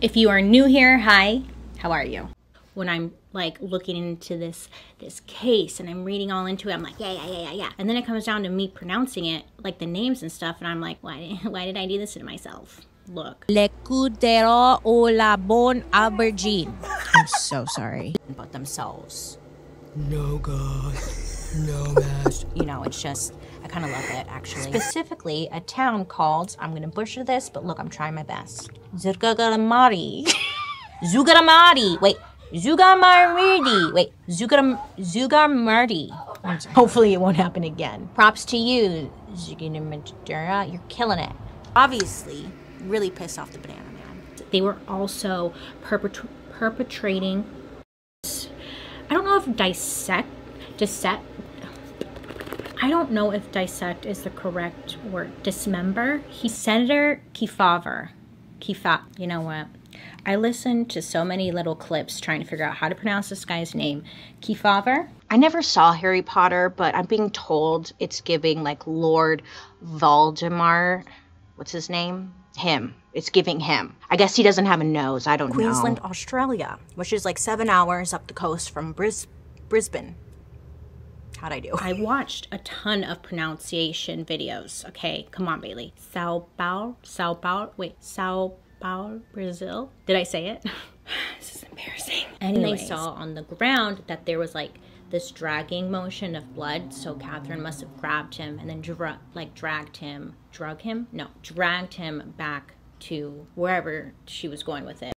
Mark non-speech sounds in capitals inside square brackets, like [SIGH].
If you are new here, hi, how are you? When I'm like looking into this this case and I'm reading all into it, I'm like, yeah, yeah, yeah, yeah, yeah. And then it comes down to me pronouncing it, like the names and stuff, and I'm like, why, [LAUGHS] why did I do this to myself? Look. Lecudero o la bon aubergine. I'm so sorry. [LAUGHS] About themselves. No God, no mask. You know, it's just, I kind of love it actually. Specifically, a town called, I'm gonna butcher this, but look, I'm trying my best. Zurgagamari. [LAUGHS] Zugaramari. Wait, Zugamardi. Wait, Zugaram Zugamardi. Hopefully it won't happen again. Props to you, Zugamadura. You're killing it. Obviously, really pissed off the banana man. They were also perpetr- perpetrating I don't know if dissect, dissect, I don't know if dissect is the correct word. Dismember. He's Senator Kefauver. Kefa. You know what? I listened to so many little clips trying to figure out how to pronounce this guy's name. Kefauver. I never saw Harry Potter, but I'm being told it's giving like Lord Voldemort. What's his name? Him. It's giving him. I guess he doesn't have a nose. I don't Queensland, know. Queensland, Australia, which is like seven hours up the coast from Bris- Brisbane. How'd I do? I watched a ton of pronunciation videos. Okay, come on, Bailey. Sao Paulo, Sao Paulo, wait, Sao Paulo, Brazil. Did I say it? [LAUGHS] this is embarrassing. And they saw on the ground that there was like this dragging motion of blood. So Catherine must have grabbed him and then dra- like dragged him, drug him? No, dragged him back to wherever she was going with it.